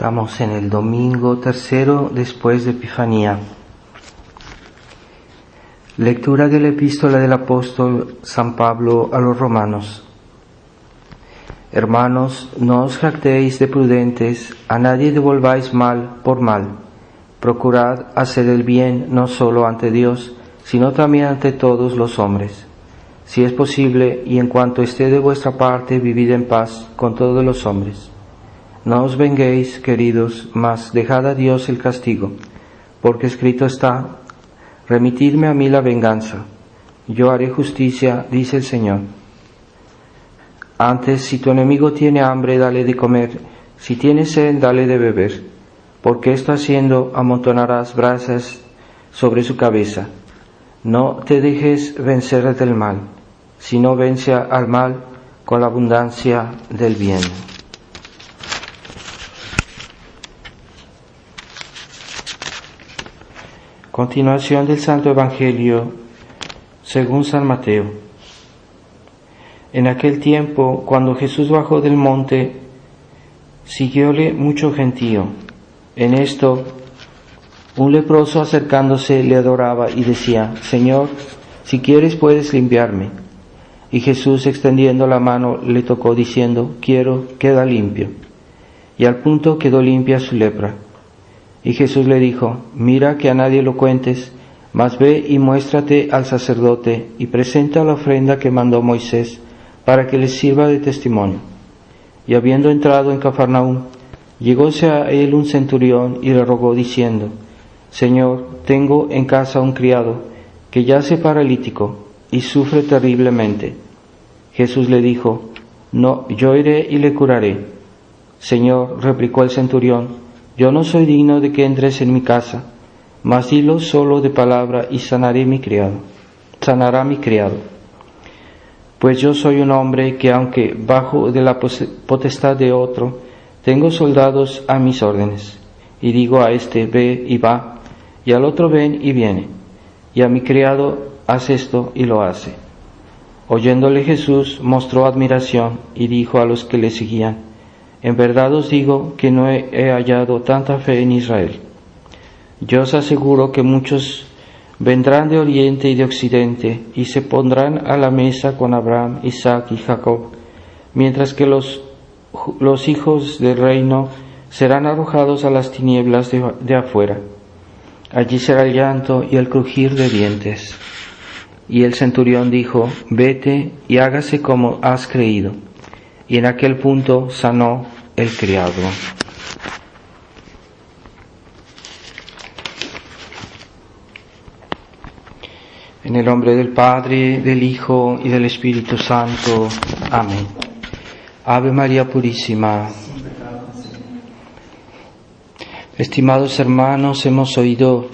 Estamos en el domingo tercero después de Epifanía. Lectura de la epístola del apóstol San Pablo a los romanos. Hermanos, no os jactéis de prudentes, a nadie devolváis mal por mal. Procurad hacer el bien no solo ante Dios, sino también ante todos los hombres. Si es posible, y en cuanto esté de vuestra parte, vivid en paz con todos los hombres. No os venguéis, queridos, mas dejad a Dios el castigo, porque escrito está, remitidme a mí la venganza, yo haré justicia, dice el Señor. Antes, si tu enemigo tiene hambre, dale de comer, si tiene sed, dale de beber, porque esto haciendo amontonarás brasas sobre su cabeza. No te dejes vencer del mal, sino vence al mal con la abundancia del bien. Continuación del Santo Evangelio según San Mateo. En aquel tiempo, cuando Jesús bajó del monte, siguióle mucho gentío. En esto, un leproso acercándose le adoraba y decía, Señor, si quieres puedes limpiarme. Y Jesús extendiendo la mano le tocó diciendo, quiero, queda limpio. Y al punto quedó limpia su lepra. Y Jesús le dijo, mira que a nadie lo cuentes, mas ve y muéstrate al sacerdote y presenta la ofrenda que mandó Moisés para que les sirva de testimonio. Y habiendo entrado en Cafarnaúm, llegóse a él un centurión y le rogó diciendo, Señor, tengo en casa un criado que yace paralítico y sufre terriblemente. Jesús le dijo, No, yo iré y le curaré. Señor, replicó el centurión, yo no soy digno de que entres en mi casa, mas dilo solo de palabra y sanaré mi criado. Sanará mi criado. Pues yo soy un hombre que aunque bajo de la potestad de otro, tengo soldados a mis órdenes. Y digo a este, ve y va, y al otro ven y viene. Y a mi criado, haz esto y lo hace. Oyéndole Jesús, mostró admiración y dijo a los que le seguían, en verdad os digo que no he hallado tanta fe en Israel. Yo os aseguro que muchos vendrán de oriente y de occidente y se pondrán a la mesa con Abraham, Isaac y Jacob, mientras que los, hijos del reino serán arrojados a las tinieblas de afuera. Allí será el llanto y el crujir de dientes. Y el centurión dijo, vete y hágase como has creído y en aquel punto sanó el criado. En el nombre del Padre, del Hijo y del Espíritu Santo. Amén. Ave María Purísima. Estimados hermanos, hemos oído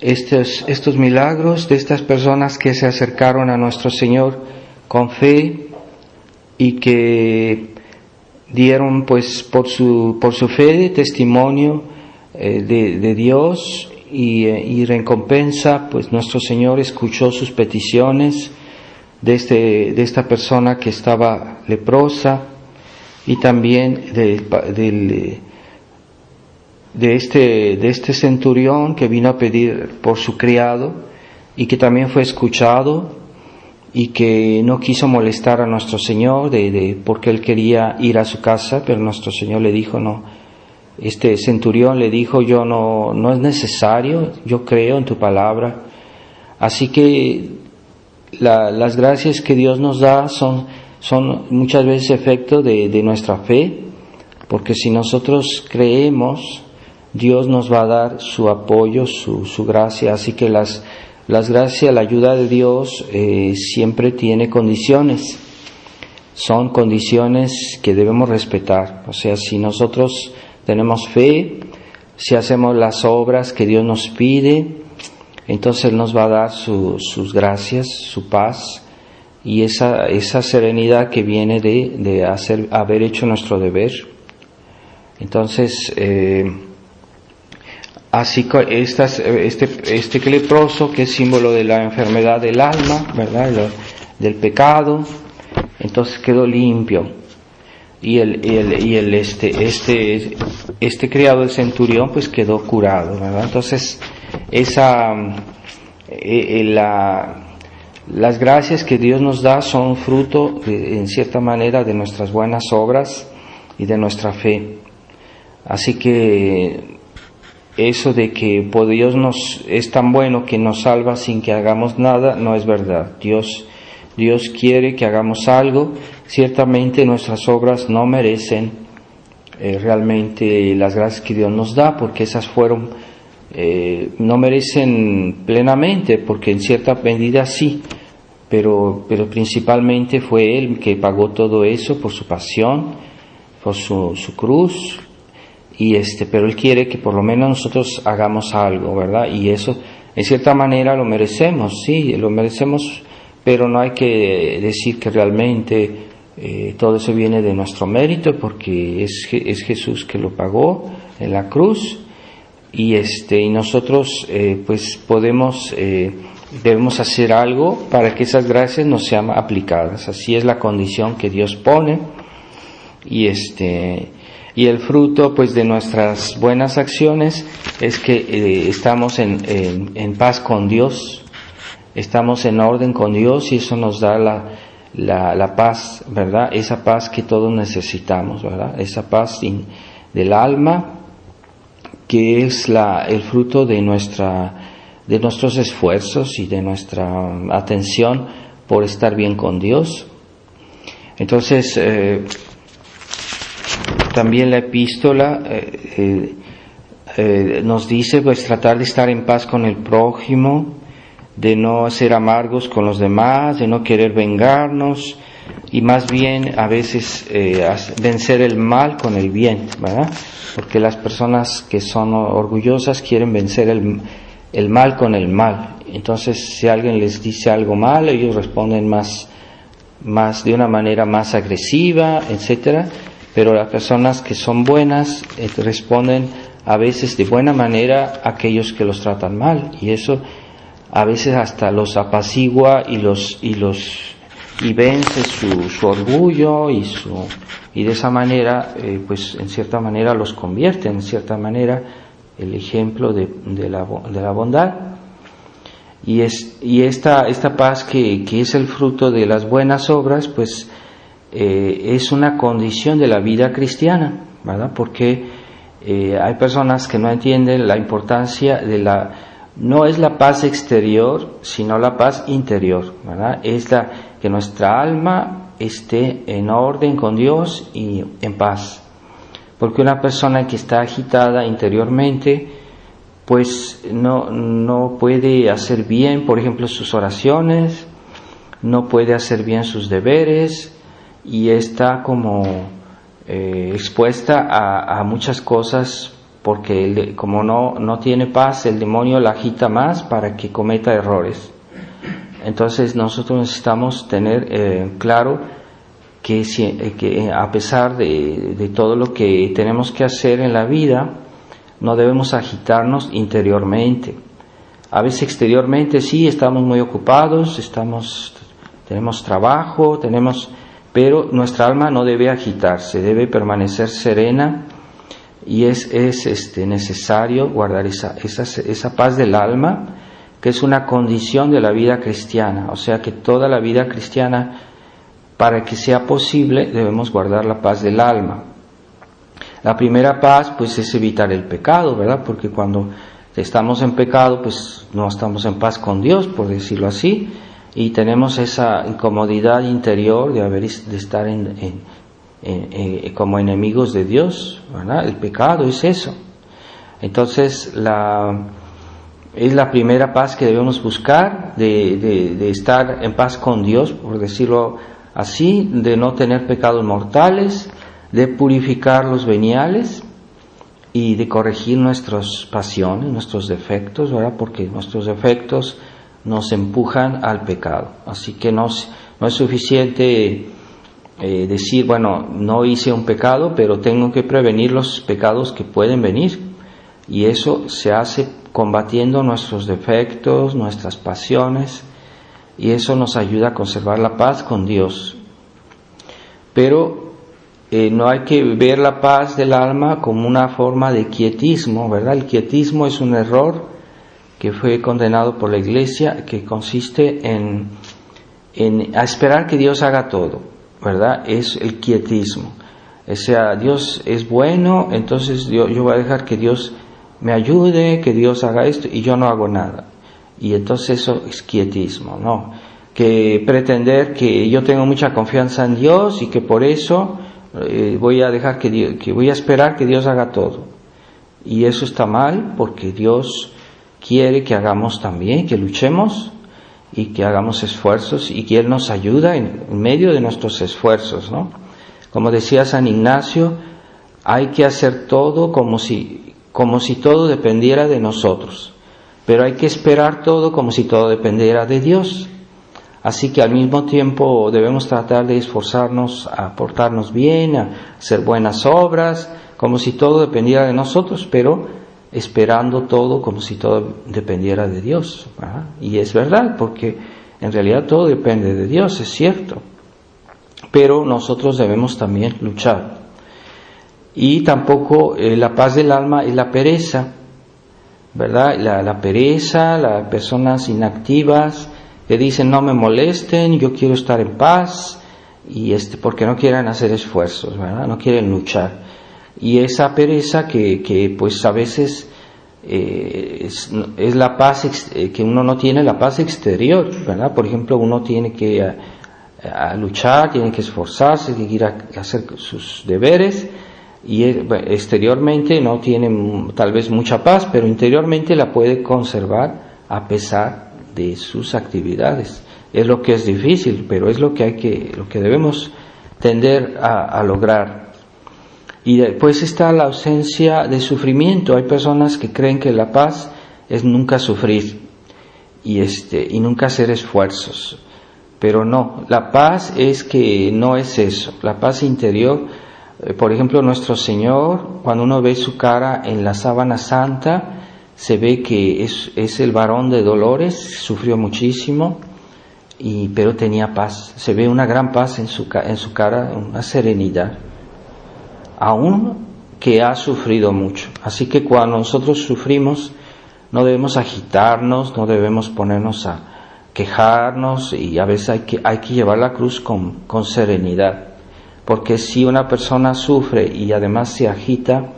estos, estos milagros de estas personas que se acercaron a nuestro Señor con fe, y que dieron pues por su, por su fe testimonio eh, de, Dios y, eh, y, recompensa pues nuestro Señor escuchó sus peticiones de, este, de esta persona que estaba leprosa y también de, de, este, de este centurión que vino a pedir por su criado y que también fue escuchado y que no quiso molestar a nuestro Señor de, porque él quería ir a su casa, pero nuestro Señor le dijo no. Este centurión le dijo yo no, no es necesario, yo creo en tu palabra. Así que las gracias que Dios nos da son, son muchas veces efecto de, de nuestra fe, porque si nosotros creemos, Dios nos va a dar su apoyo, su, su gracia. Así que las, las gracias, la ayuda de Dios eh, siempre tiene condiciones. Son condiciones que debemos respetar. O sea, si nosotros tenemos fe, si hacemos las obras que Dios nos pide, entonces Él nos va a dar sus gracias, su paz y esa, esa serenidad que viene de, de hacer, haber hecho nuestro deber. Entonces, eh, Así que este, este leproso, que es símbolo de la enfermedad del alma, ¿verdad? del pecado, entonces quedó limpio. Y el, y el, y el este, este este criado del centurión pues quedó curado, ¿verdad? Entonces, esa, eh, eh, las gracias que Dios nos da son fruto, en cierta manera, de nuestras buenas obras y de nuestra fe. Así que eso de que por Dios nos es tan bueno que nos salva sin que hagamos nada no es verdad. Dios Dios quiere que hagamos algo. Ciertamente nuestras obras no merecen eh, realmente las gracias que Dios nos da, porque esas fueron, eh, no merecen plenamente, porque en cierta medida sí, pero, pero principalmente fue Él que pagó todo eso por su pasión, por su, su cruz, y este, pero Él quiere que por lo menos nosotros hagamos algo, ¿verdad? Y eso, en cierta manera, lo merecemos, sí, lo merecemos pero no hay que decir que realmente eh, todo eso viene de nuestro mérito porque es, es, Jesús que lo pagó en la cruz y este y nosotros eh, pues podemos eh, debemos hacer algo para que esas gracias nos sean aplicadas así es la condición que Dios pone y este y el fruto pues de nuestras buenas acciones es que estamos en, en paz con Dios estamos en orden con Dios y eso nos da la, la, paz, ¿verdad? Esa paz que todos necesitamos, ¿verdad? Esa paz del alma que es la, el fruto de, nuestra, de nuestros esfuerzos y de nuestra atención por estar bien con Dios. Entonces, eh, también la epístola eh, eh, nos dice pues tratar de estar en paz con el prójimo, de no ser amargos con los demás, de no querer vengarnos y más bien a veces eh, vencer el mal con el bien, ¿verdad? Porque las personas que son orgullosas quieren vencer el, el mal con el mal. Entonces, si alguien les dice algo mal, ellos responden más, más de una manera más agresiva, etcétera. Pero las personas que son buenas eh, responden a veces de buena manera a aquellos que los tratan mal. Y eso a veces hasta los apacigua y los y los y vence su, orgullo y su y de esa manera eh, pues en cierta manera los convierte en cierta manera el ejemplo de, de, la, de la, bondad y es y esta esta paz que, que, es el fruto de las buenas obras pues eh, es una condición de la vida cristiana verdad porque eh, hay personas que no entienden la importancia de la no es la paz exterior, sino la paz interior, ¿verdad? Es la que nuestra alma esté en orden con Dios y en paz. Porque una persona que está agitada interiormente, pues no, no puede hacer bien, por ejemplo, sus oraciones, no puede hacer bien sus deberes y está como eh, expuesta a, muchas cosas porque como no, no tiene paz, el demonio la agita más para que cometa errores. Entonces nosotros necesitamos tener eh, claro que, si, eh, que a pesar de, de, todo lo que tenemos que hacer en la vida, no debemos agitarnos interiormente. A veces exteriormente sí estamos muy ocupados, estamos, tenemos trabajo, tenemos, pero nuestra alma no debe agitarse, debe permanecer serena y es, es este, necesario guardar esa, esa, esa paz del alma, que es una condición de la vida cristiana. O sea que toda la vida cristiana, para que sea posible, debemos guardar la paz del alma. La primera paz, pues, es evitar el pecado, ¿verdad? Porque cuando estamos en pecado, pues no estamos en paz con Dios, por decirlo así, y tenemos esa incomodidad interior de, haber, estar en, eh, como enemigos de Dios, ¿verdad? El pecado es eso. Entonces, la, es la primera paz que debemos buscar, de, de, estar en paz con Dios, por decirlo así, de no tener pecados mortales, de purificar los veniales y de corregir nuestras pasiones, nuestros defectos, ¿verdad? Porque nuestros defectos nos empujan al pecado. Así que no, es suficiente eh, decir, bueno, no hice un pecado, pero tengo que prevenir los pecados que pueden venir. Y eso se hace combatiendo nuestros defectos, nuestras pasiones, y eso nos ayuda a conservar la paz con Dios. Pero eh, no hay que ver la paz del alma como una forma de quietismo, ¿verdad? El quietismo es un error que fue condenado por la Iglesia, que consiste en, en esperar que Dios haga todo, ¿verdad? Es el quietismo. O sea, Dios es bueno, entonces yo, voy a dejar que Dios me ayude, que Dios haga esto y yo no hago nada. Y entonces eso es quietismo, ¿no? Que pretender que yo tengo mucha confianza en Dios y que por eso eh, voy a dejar que, que voy a esperar que Dios haga todo. Y eso está mal porque Dios quiere que hagamos también, que luchemos y que hagamos esfuerzos y que Él nos ayuda en, medio de nuestros esfuerzos, ¿no? Como decía San Ignacio, hay que hacer todo como si, como si todo dependiera de nosotros, pero hay que esperar todo como si todo dependiera de Dios. Así que al mismo tiempo debemos tratar de esforzarnos a portarnos bien, a hacer buenas obras, como si todo dependiera de nosotros, pero esperando todo como si todo dependiera de Dios. Y es verdad, porque en realidad todo depende de Dios, es cierto. Pero nosotros debemos también luchar. Y tampoco eh, la paz del alma es la pereza, ¿verdad? La, la pereza, las personas inactivas, que dicen no me molesten, yo quiero estar en paz, y este, porque no quieren hacer esfuerzos, ¿verdad? No quieren luchar. Y esa pereza que, que pues a veces eh, es, la paz eh, que uno no tiene, la paz exterior, ¿verdad? Por ejemplo, uno tiene que a luchar, tiene que esforzarse, tiene que ir a, hacer sus deberes, y exteriormente no tiene tal vez mucha paz, pero interiormente la puede conservar a pesar de sus actividades. Es lo que es difícil, pero es lo que hay que, lo que debemos tender a lograr. Y después está la ausencia de sufrimiento. Hay personas que creen que la paz es nunca sufrir y este y nunca hacer esfuerzos. Pero no, la paz es que no es eso. La paz interior, eh, por ejemplo, nuestro Señor, cuando uno ve su cara en la sábana santa, se ve que es, es el varón de dolores, sufrió muchísimo, y, pero tenía paz. Se ve una gran paz en su, en su cara, una serenidad, aún que ha sufrido mucho. Así que cuando nosotros sufrimos, no debemos agitarnos, no debemos ponernos a quejarnos y a veces hay que, hay que llevar la cruz con, con serenidad. Porque si una persona sufre y además se agita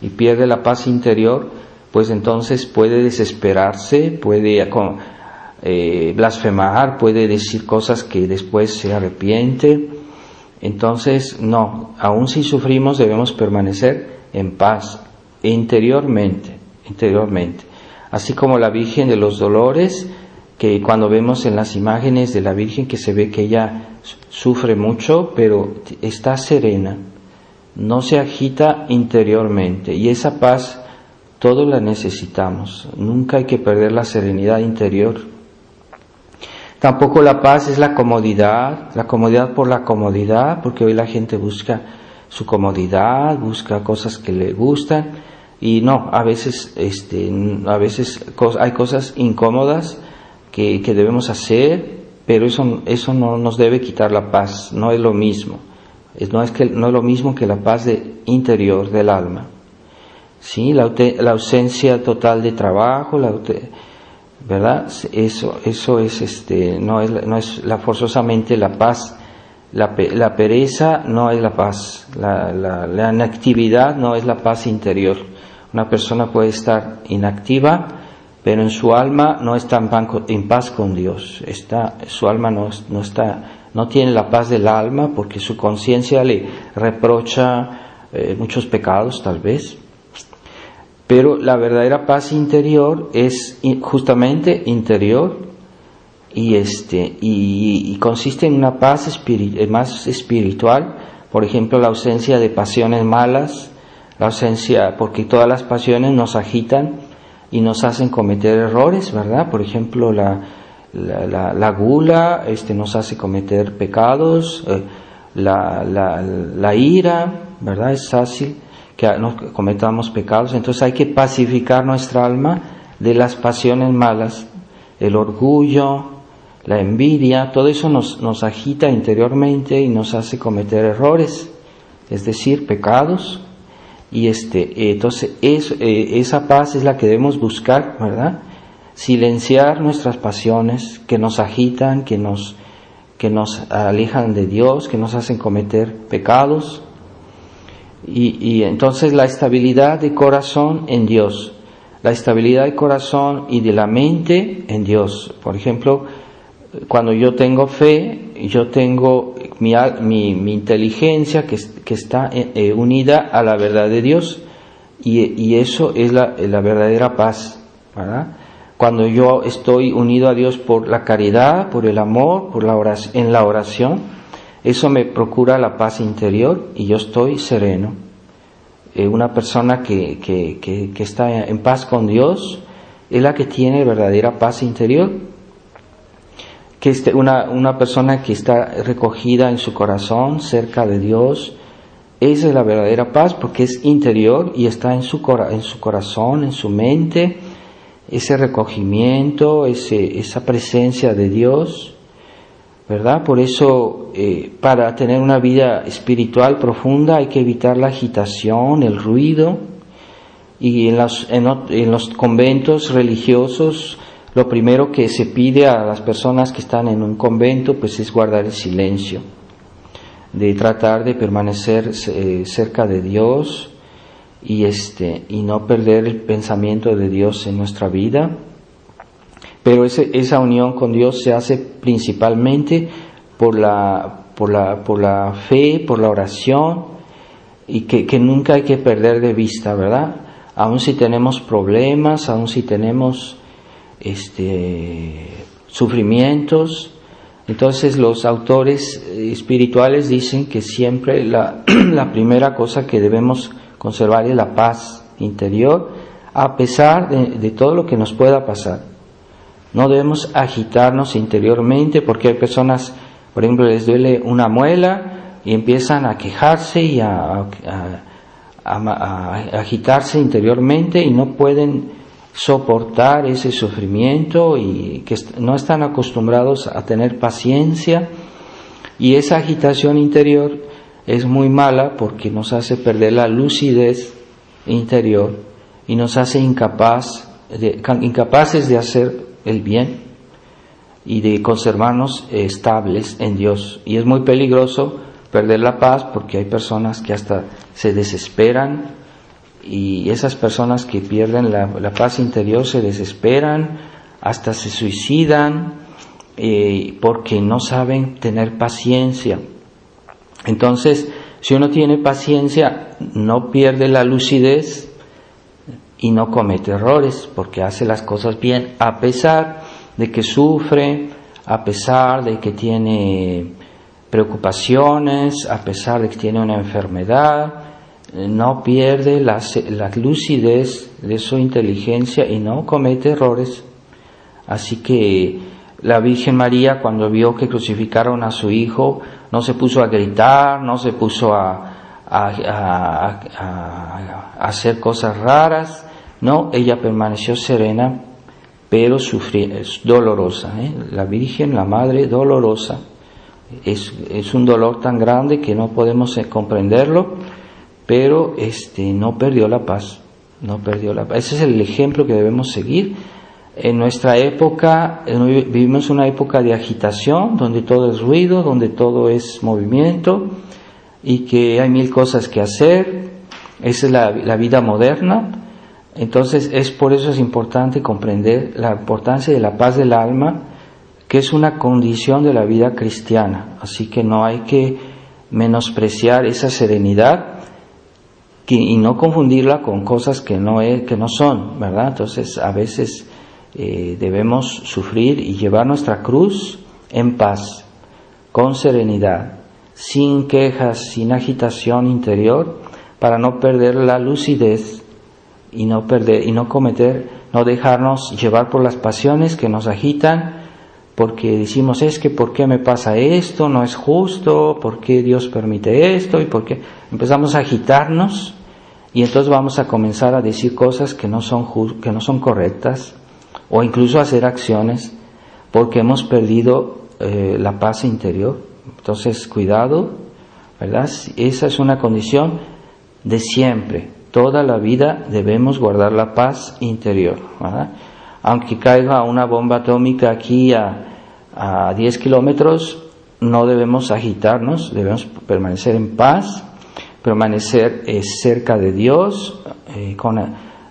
y pierde la paz interior, pues entonces puede desesperarse, puede eh, blasfemar, puede decir cosas que después se arrepiente. Entonces, no, aun si sufrimos debemos permanecer en paz interiormente, interiormente. Así como la Virgen de los Dolores, que cuando vemos en las imágenes de la Virgen que se ve que ella sufre mucho, pero está serena, no se agita interiormente y esa paz todos la necesitamos. Nunca hay que perder la serenidad interior. Tampoco la paz es la comodidad, la comodidad por la comodidad, porque hoy la gente busca su comodidad, busca cosas que le gustan y no, a veces, este, a veces hay cosas incómodas que, que debemos hacer, pero eso, eso no nos debe quitar la paz, no es lo mismo, no es, que, no es lo mismo que la paz de, interior del alma. ¿sí? La, la, ausencia total de trabajo, la, ¿verdad? Eso, eso es, este, no es, no es la, forzosamente la paz. La, la, pereza no es la paz, la, la, inactividad no es la paz interior. Una persona puede estar inactiva, pero en su alma no está en, paz con Dios. Está, su alma no, no, está, no tiene la paz del alma porque su conciencia le reprocha eh, muchos pecados, tal vez. Pero la verdadera paz interior es justamente interior y, este, y, consiste en una paz eh, más espiritual, por ejemplo, la ausencia de pasiones malas, la ausencia, porque todas las pasiones nos agitan y nos hacen cometer errores, ¿verdad? Por ejemplo, la, la, la, gula este, nos hace cometer pecados, eh, la, la, ira, ¿verdad? Es fácil que cometamos pecados, entonces hay que pacificar nuestra alma de las pasiones malas, el orgullo, la envidia, todo eso nos, nos agita interiormente y nos hace cometer errores, es decir, pecados. Y este, entonces es, eh, esa paz es la que debemos buscar, ¿verdad? Silenciar nuestras pasiones que nos agitan, que nos, que nos alejan de Dios, que nos hacen cometer pecados. Y, y entonces la estabilidad de corazón en Dios, la estabilidad de corazón y de la mente en Dios. Por ejemplo, cuando yo tengo fe, yo tengo mi, mi, inteligencia que, que está eh, eh, unida a la verdad de Dios y, y eso es la, la, verdadera paz. Cuando yo estoy unido a Dios por la caridad, por el amor, por la oración, en la oración, eso me procura la paz interior y yo estoy sereno. Eh, una persona que, que, que, está en paz con Dios es la que tiene verdadera paz interior que este, una, una persona que está recogida en su corazón, cerca de Dios, esa es la verdadera paz porque es interior y está en su, en su corazón, en su mente, ese recogimiento, ese, esa presencia de Dios, ¿verdad? Por eso, eh, para tener una vida espiritual profunda hay que evitar la agitación, el ruido, y en los, en los conventos religiosos, lo primero que se pide a las personas que están en un convento pues es guardar el silencio, de tratar de permanecer eh, cerca de Dios y este y no perder el pensamiento de Dios en nuestra vida. Pero esa unión con Dios se hace principalmente por la, por la, por la fe, por la oración y que, nunca hay que perder de vista, ¿verdad? Aun si tenemos problemas, aun si tenemos este, sufrimientos. Entonces los autores espirituales dicen que siempre la, primera cosa que debemos conservar es la paz interior, a pesar de, todo lo que nos pueda pasar. No debemos agitarnos interiormente porque hay personas, por ejemplo, les duele una muela y empiezan a quejarse y a, agitarse interiormente y no pueden soportar ese sufrimiento y que no están acostumbrados a tener paciencia. Y esa agitación interior es muy mala porque nos hace perder la lucidez interior y nos hace incapaz de, incapaces de hacer el bien y de conservarnos estables en Dios. Y es muy peligroso perder la paz porque hay personas que hasta se desesperan y esas personas que pierden la, paz interior se desesperan, hasta se suicidan eh, porque no saben tener paciencia. Entonces, si uno tiene paciencia, no pierde la lucidez y no comete errores porque hace las cosas bien, a pesar de que sufre, a pesar de que tiene preocupaciones, a pesar de que tiene una enfermedad, no pierde la, lucidez de su inteligencia y no comete errores. Así que la Virgen María cuando vio que crucificaron a su hijo, no se puso a gritar, no se puso a, hacer cosas raras, no, ella permaneció serena, pero es dolorosa. ¿eh? La Virgen, la Madre, dolorosa. Es, es un dolor tan grande que no podemos eh, comprenderlo pero este, no perdió la paz, no perdió la paz. Ese es el ejemplo que debemos seguir. En nuestra época, vivimos una época de agitación, donde todo es ruido, donde todo es movimiento y que hay mil cosas que hacer. Esa es la, la vida moderna. Entonces, es por eso es importante comprender la importancia de la paz del alma, que es una condición de la vida cristiana. Así que no hay que menospreciar esa serenidad y no confundirla con cosas que no, es, que no son, ¿verdad? Entonces a veces eh, debemos sufrir y llevar nuestra cruz en paz, con serenidad, sin quejas, sin agitación interior, para no perder la lucidez y no perder y no cometer, no dejarnos llevar por las pasiones que nos agitan, porque decimos es que por qué me pasa esto, no es justo, por qué Dios permite esto y por qué empezamos a agitarnos y entonces vamos a comenzar a decir cosas que no son, que no son correctas o incluso hacer acciones porque hemos perdido eh, la paz interior. Entonces, cuidado, ¿verdad? Esa es una condición de siempre. Toda la vida debemos guardar la paz interior, ¿verdad? Aunque caiga una bomba atómica aquí a, a 10 kilómetros, no debemos agitarnos, debemos permanecer en paz, permanecer eh, cerca de Dios, eh,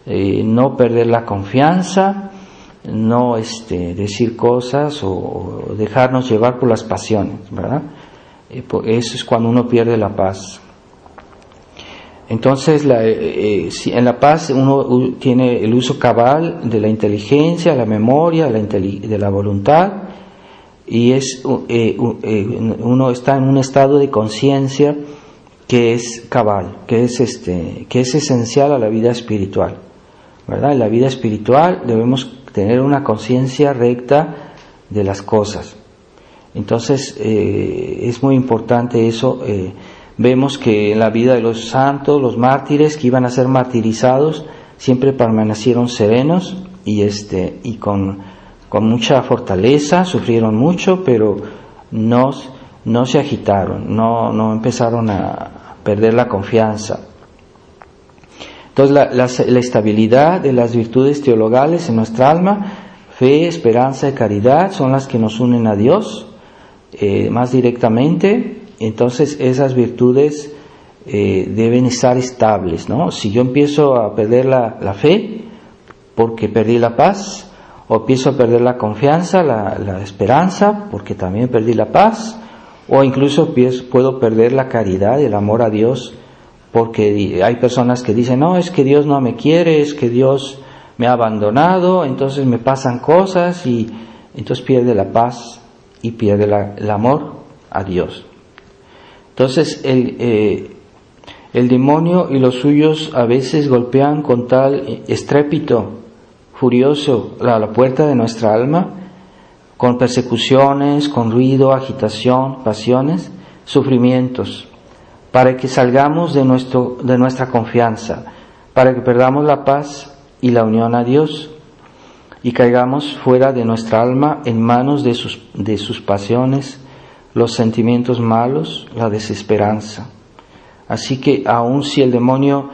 eh, no perder la confianza, no este, decir cosas o, dejarnos llevar por las pasiones, ¿verdad? eso es cuando uno pierde la paz. Entonces, la, en la paz uno tiene el uso cabal de la inteligencia, la memoria, la, de la voluntad, y es, eh, eh, uno está en un estado de conciencia que es cabal, que es, este, que es esencial a la vida espiritual. ¿verdad? En la vida espiritual debemos tener una conciencia recta de las cosas. Entonces eh, es muy importante eso. Vemos que en la vida de los santos, los mártires que iban a ser martirizados, siempre permanecieron serenos y, este, y con con mucha fortaleza, sufrieron mucho, pero no, no se agitaron, no, no empezaron a perder la confianza. Entonces, la, la, estabilidad de las virtudes teologales en nuestra alma, fe, esperanza y caridad, son las que nos unen a Dios eh, más directamente. Entonces, esas virtudes eh, deben estar estables, ¿no? Si yo empiezo a perder la, fe, porque perdí la paz, o empiezo a perder la confianza, la, esperanza, porque también perdí la paz, o incluso puedo perder la caridad, el amor a Dios, porque hay personas que dicen, no, es que Dios no me quiere, es que Dios me ha abandonado, entonces me pasan cosas y entonces pierde la paz y pierde el amor a Dios. Entonces el, eh, el demonio y los suyos a veces golpean con tal estrépito furioso a la puerta de nuestra alma, con persecuciones, con ruido, agitación, pasiones, sufrimientos, para que salgamos de, nuestro, de nuestra confianza, para que perdamos la paz y la unión a Dios y caigamos fuera de nuestra alma en manos de sus, de sus pasiones, los sentimientos malos, la desesperanza. Así que aun si el demonio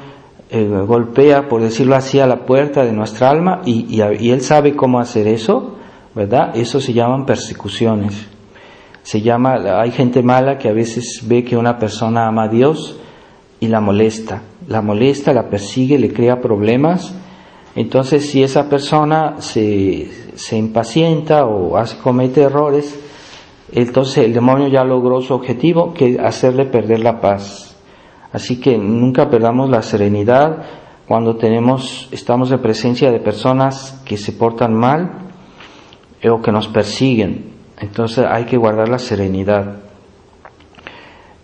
eh, golpea, por decirlo así, a la puerta de nuestra alma y, Él sabe cómo hacer eso, ¿verdad? Eso se llaman persecuciones. Se llama, hay gente mala que a veces ve que una persona ama a Dios y la molesta, la molesta, la persigue, le crea problemas. Entonces, si esa persona se, se impacienta o hace, comete errores, entonces el demonio ya logró su objetivo, que hacerle perder la paz. Así que nunca perdamos la serenidad cuando tenemos, estamos en presencia de personas que se portan mal eh, o que nos persiguen. Entonces hay que guardar la serenidad.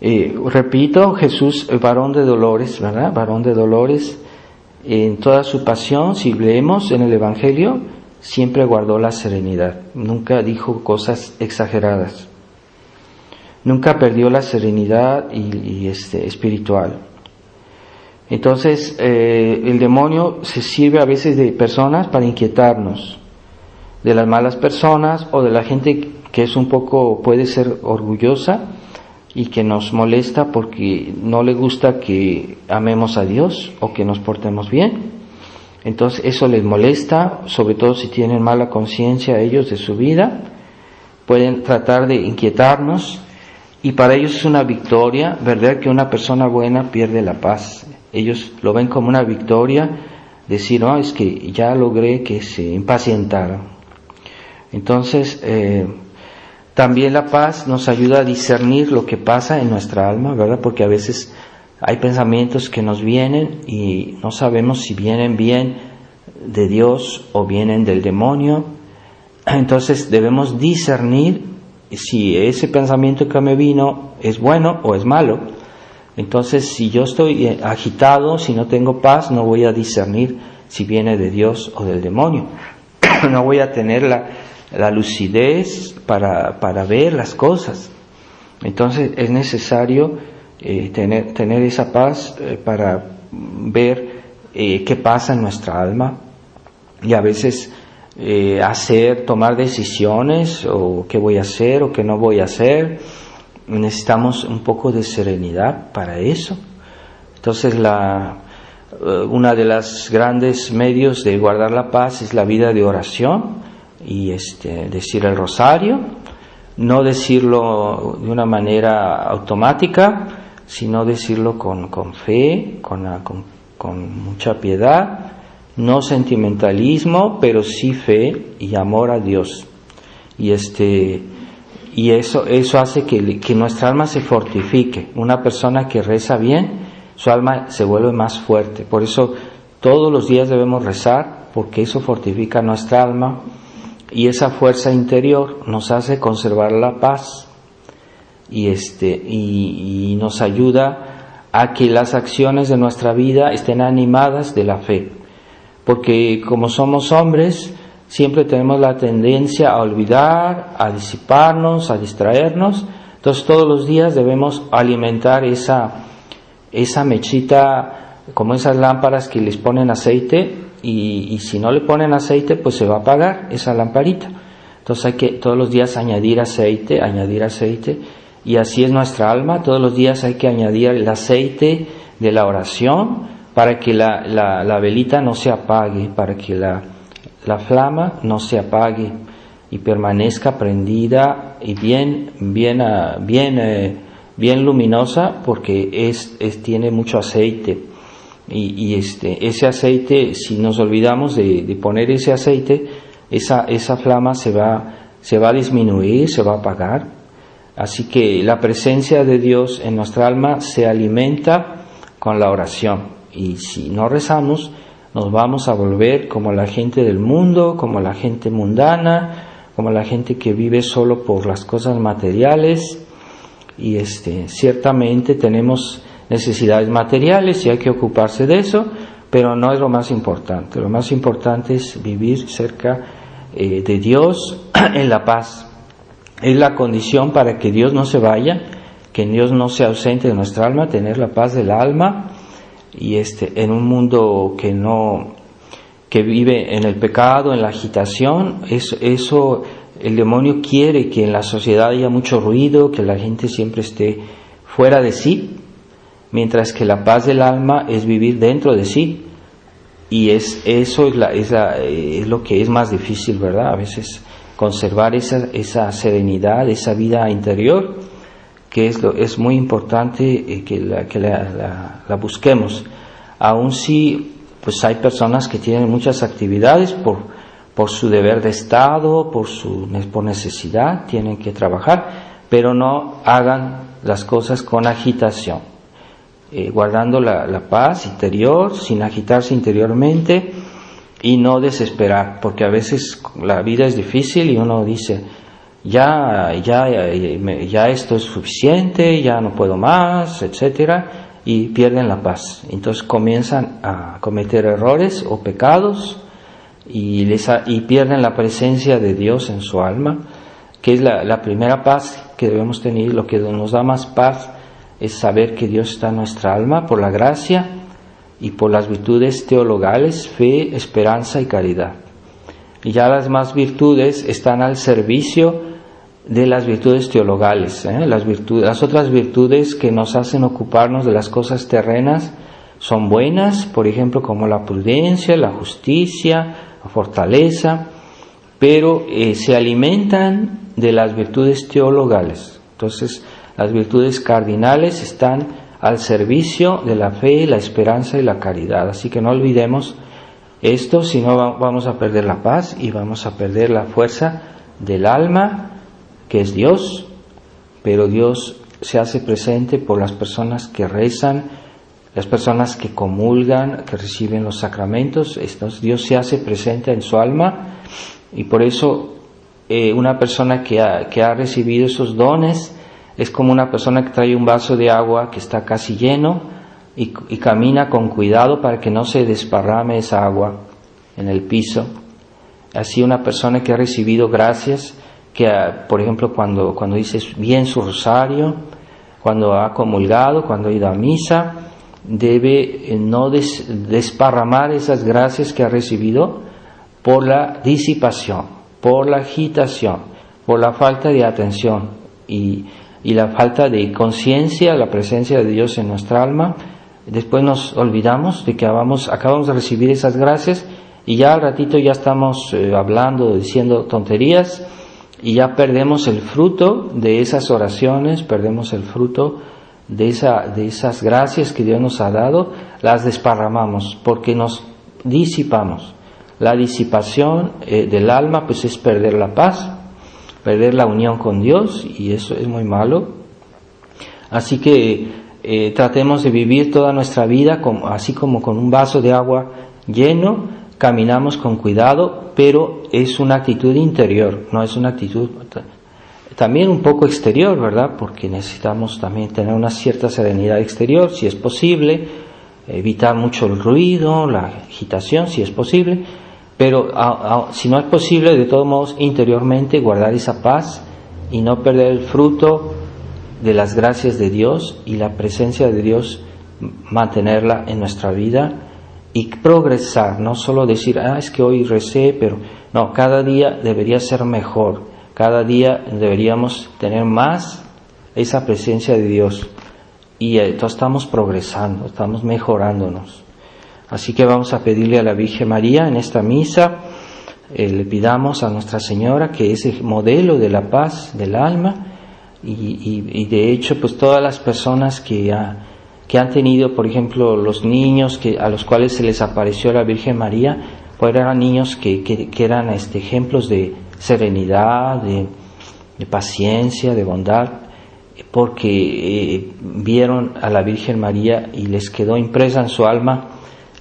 Eh, repito, Jesús, el varón de dolores, ¿verdad? Varón de dolores, en toda su pasión, si leemos en el Evangelio, siempre guardó la serenidad, nunca dijo cosas exageradas nunca perdió la serenidad y, este, espiritual. Entonces, eh, el demonio se sirve a veces de personas para inquietarnos, de las malas personas o de la gente que es un poco, puede ser orgullosa y que nos molesta porque no le gusta que amemos a Dios o que nos portemos bien. Entonces eso les molesta, sobre todo si tienen mala conciencia ellos de su vida. Pueden tratar de inquietarnos y para ellos es una victoria, ¿verdad? Que una persona buena pierde la paz. Ellos lo ven como una victoria, decir, no, es que ya logré que se impacientaran. Entonces, eh, también la paz nos ayuda a discernir lo que pasa en nuestra alma, ¿verdad? Porque a veces hay pensamientos que nos vienen y no sabemos si vienen bien de Dios o vienen del demonio. Entonces debemos discernir si ese pensamiento que me vino es bueno o es malo. Entonces, si yo estoy eh, agitado, si no tengo paz, no voy a discernir si viene de Dios o del demonio. no voy a tener la, lucidez para, para, ver las cosas. Entonces, es necesario eh, tener, tener esa paz eh, para ver qué pasa en nuestra alma. Y a veces eh, hacer, tomar decisiones o qué voy a hacer o qué no voy a hacer. necesitamos un poco de serenidad para eso. Entonces, la, eh, una de las grandes medios de guardar la paz es la vida de oración y este, decir el rosario, no decirlo de una manera automática, sino decirlo con, con fe, con, con, mucha piedad, no sentimentalismo, pero sí fe y amor a Dios. Y este y eso, eso hace que, que nuestra alma se fortifique. Una persona que reza bien, su alma se vuelve más fuerte. Por eso todos los días debemos rezar, porque eso fortifica nuestra alma y esa fuerza interior nos hace conservar la paz y, este, y, y nos ayuda a que las acciones de nuestra vida estén animadas de la fe. Porque como somos hombres, siempre tenemos la tendencia a olvidar, a disiparnos, a distraernos. Entonces todos los días debemos alimentar esa, esa mechita, como esas lámparas que les ponen aceite y, si no le ponen aceite pues se va a apagar esa lamparita. Entonces hay que todos los días añadir aceite, añadir aceite y así es nuestra alma. Todos los días hay que añadir el aceite de la oración para que la, la, la velita no se apague, para que la, la flama no se apague y permanezca prendida y bien, bien, ah, bien, eh, bien luminosa porque es, es, tiene mucho aceite. Y, y, este, ese aceite, si nos olvidamos de, de, poner ese aceite, esa, esa flama se va, se va a disminuir, se va a apagar. Así que la presencia de Dios en nuestra alma se alimenta con la oración. Y si no rezamos, nos vamos a volver como la gente del mundo, como la gente mundana, como la gente que vive solo por las cosas materiales y este ciertamente tenemos necesidades materiales y hay que ocuparse de eso, pero no es lo más importante. Lo más importante es vivir cerca eh, de Dios en la paz. Es la condición para que Dios no se vaya, que Dios no se ausente de nuestra alma, tener la paz del alma y este en un mundo que no que vive en el pecado, en la agitación, eso, eso el demonio quiere que en la sociedad haya mucho ruido, que la gente siempre esté fuera de sí, mientras que la paz del alma es vivir dentro de sí. Y es eso es, la, es, es lo que es más difícil, ¿verdad? A veces conservar esa, esa serenidad, esa vida interior que es, es muy importante eh, que, la, que la, busquemos. Aun si pues hay personas que tienen muchas actividades por, por su deber de Estado, por, su, por necesidad, tienen que trabajar, pero no hagan las cosas con agitación, eh, guardando la, la paz interior, sin agitarse interiormente y no desesperar, porque a veces la vida es difícil y uno dice, ya, ya, ya esto es suficiente, ya no puedo más, etcétera, y pierden la paz. Entonces comienzan a cometer errores o pecados y, les y pierden la presencia de Dios en su alma, que es la, la primera paz que debemos tener. Lo que nos da más paz es saber que Dios está en nuestra alma por la gracia y por las virtudes teologales, fe, esperanza y caridad. Y ya las más virtudes están al servicio de las virtudes teologales. ¿eh? Las, virtudes, las otras virtudes que nos hacen ocuparnos de las cosas terrenas son buenas, por ejemplo, como la prudencia, la justicia, la fortaleza, pero eh, se alimentan de las virtudes teologales. Entonces, las virtudes cardinales están al servicio de la fe, la esperanza y la caridad. Así que no olvidemos esto, si no vamos a perder la paz y vamos a perder la fuerza del alma que es Dios, pero Dios se hace presente por las personas que rezan, las personas que comulgan, que reciben los sacramentos. Dios se hace presente en su alma y por eso eh, una persona que ha, que ha recibido esos dones es como una persona que trae un vaso de agua que está casi lleno y, camina con cuidado para que no se desparrame esa agua en el piso. Así una persona que ha recibido gracias que, ah, por ejemplo, cuando, cuando dices bien su rosario, cuando ha comulgado, cuando ha ido a misa, debe eh, no desparramar esas gracias que ha recibido por la disipación, por la agitación, por la falta de atención. Y y la falta de conciencia, la presencia de Dios en nuestra alma. Después nos olvidamos de que acabamos, acabamos de recibir esas gracias y ya al ratito ya estamos eh, hablando, diciendo tonterías y ya perdemos el fruto de esas oraciones, perdemos el fruto de, esa, de esas gracias que Dios nos ha dado, las desparramamos porque nos disipamos. La disipación eh, del alma pues es perder la paz, perder la unión con Dios y eso es muy malo. Así que eh, tratemos de vivir toda nuestra vida así como con un vaso de agua lleno, caminamos con cuidado, pero es una actitud interior, no es una actitud también un poco exterior, ¿verdad? Porque necesitamos también tener una cierta serenidad exterior, si es posible, evitar mucho el ruido, la agitación, si es posible, pero si no es posible, de todos modos, interiormente guardar esa paz y no perder el fruto de las gracias de Dios y la presencia de Dios, mantenerla en nuestra vida y progresar, no solo decir, ah, es que hoy recé, pero no, cada día debería ser mejor, cada día deberíamos tener más esa presencia de Dios y entonces estamos progresando, estamos mejorándonos. Así que vamos a pedirle a la Virgen María en esta misa, eh, le pidamos a Nuestra Señora que es el modelo de la paz del alma y, de hecho pues todas las personas que que han tenido, por ejemplo, los niños que, a los cuales se les apareció la Virgen María, pues eran niños que, que, eran este, ejemplos de serenidad, de, paciencia, de bondad, porque eh, vieron a la Virgen María y les quedó impresa en su alma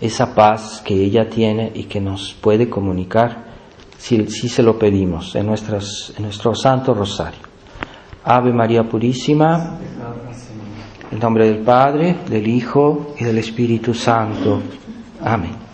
esa paz que ella tiene y que nos puede comunicar si, si se lo pedimos en, nuestras, en nuestro Santo Rosario. Ave María Purísima. En nombre del Padre, del Hijo y del Espíritu Santo. Amén.